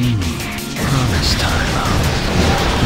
Hmm. Promise time, huh?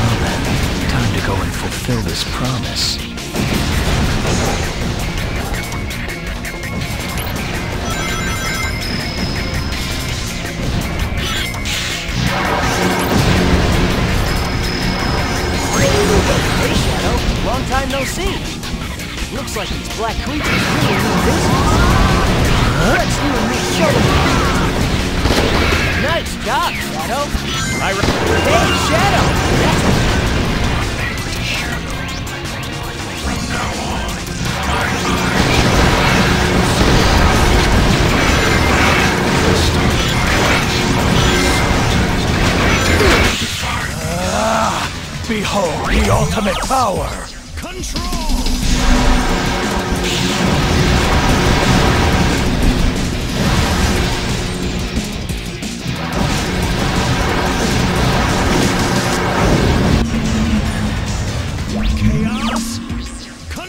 Well then, time to go and fulfill this promise. Hey, Shadow. Long time no see. Looks like these black creatures really mean business. Huh? Let's do a new show. Nice job, Shadow. I hey, Shadow. Behold the ultimate power! Chaos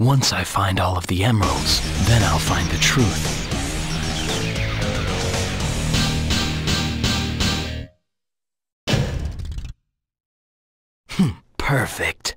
Once I find all of the emeralds, then I'll find the truth. Hmm, perfect.